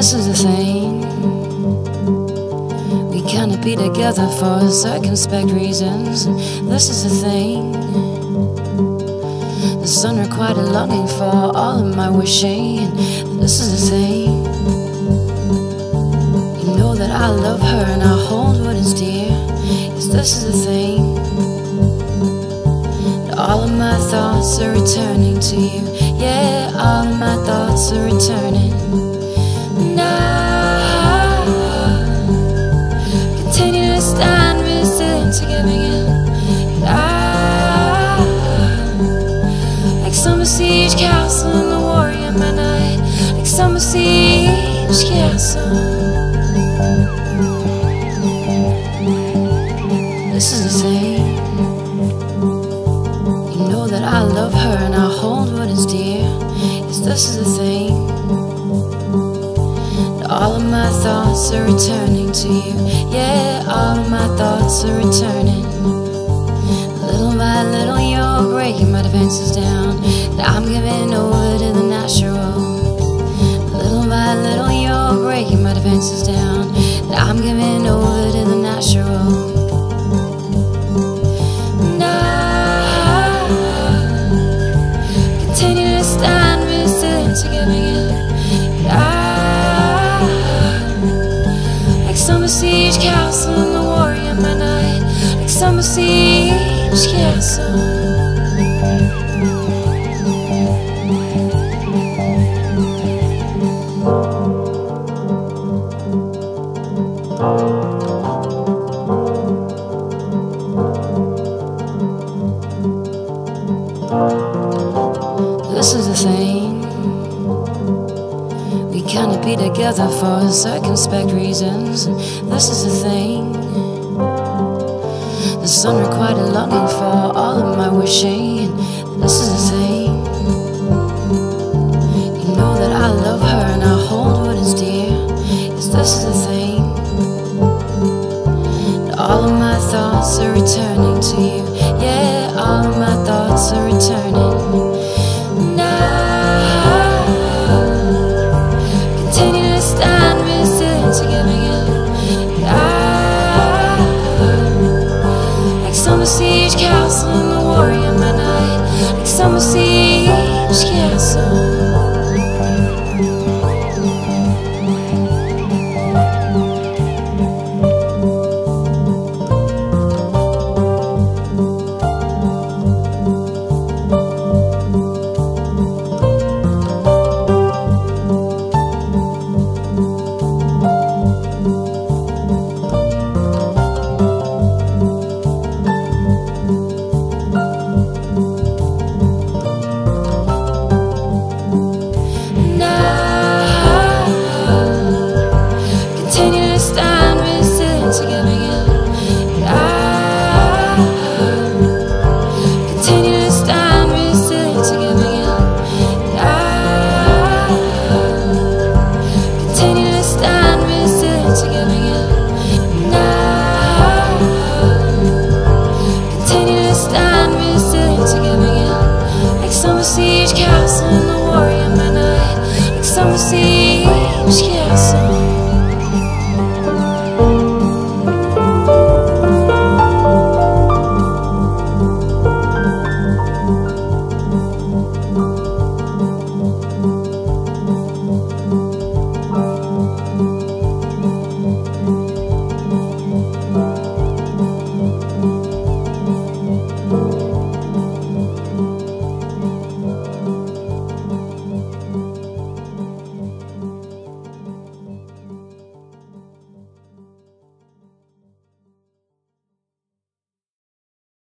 This is the thing. We cannot be together for circumspect reasons. This is the thing. The sun requited longing for all of my wishing. This is the thing. You know that I love her and I hold what is dear. Yes, this is the thing. All of my thoughts are returning to you. Yeah, all of my thoughts are returning. Resilient to giving in. I, like summer siege castle in the warrior by night, like summer siege castle. This is the thing. You know that I love her and I hold what is dear. This is the thing. All of my thoughts are returning to you. Yeah, all of my thoughts are returning. Little by little, you're breaking my defenses down. Now I'm giving over to the natural. Little by little, you're breaking my defenses down. Now I'm giving over to the natural. Now, continue to stand summer siege castle. This is the thing. We cannot be together for circumspect reasons. This is the thing. Sun requited longing for all of my wishing. This is the thing. You know that I love her and I hold what is dear. Yes, this is the thing. All of my thoughts are returning to you. Yeah, all of my thoughts are returning. Só se esqueça